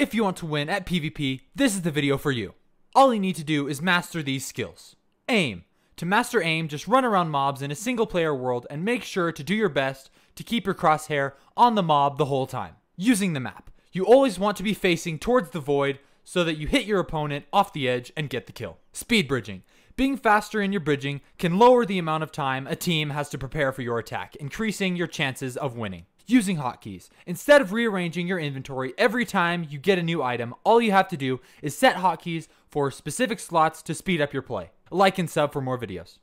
If you want to win at PvP, this is the video for you. All you need to do is master these skills. Aim. To master aim, just run around mobs in a single player world and make sure to do your best to keep your crosshair on the mob the whole time. Using the map. You always want to be facing towards the void so that you hit your opponent off the edge and get the kill. Speed bridging. Being faster in your bridging can lower the amount of time a team has to prepare for your attack, increasing your chances of winning. Using hotkeys. Instead of rearranging your inventory every time you get a new item, all you have to do is set hotkeys for specific slots to speed up your play. Like and sub for more videos.